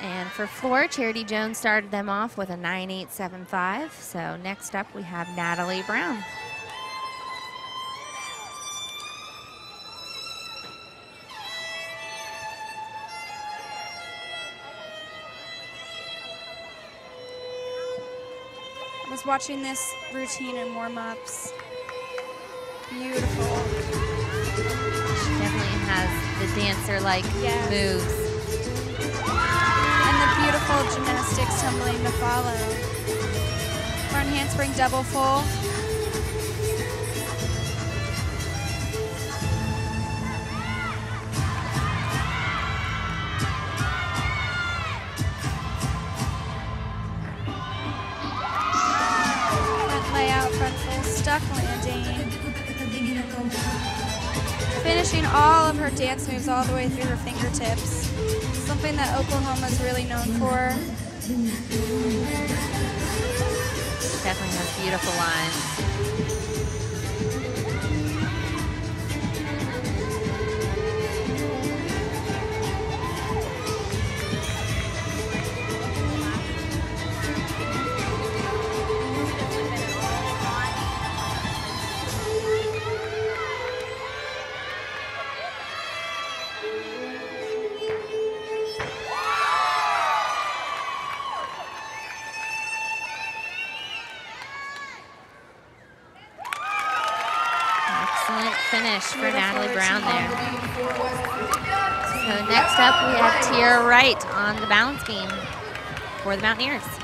And for floor, Charity Jones started them off with a 9875. So next up we have Natalie Brown. I was watching this routine in warm-ups. Beautiful. She definitely has the dancer-like Yes. moves. Tumbling to follow. Front handspring double full. Front layout, front full stuck landing. Finishing all of her dance moves all the way through her fingertips. Something that Oklahoma is really known for. Definitely has beautiful lines. Excellent finish for Natalie Brown there. So next up we have Tiara Wright on the balance beam for the Mountaineers.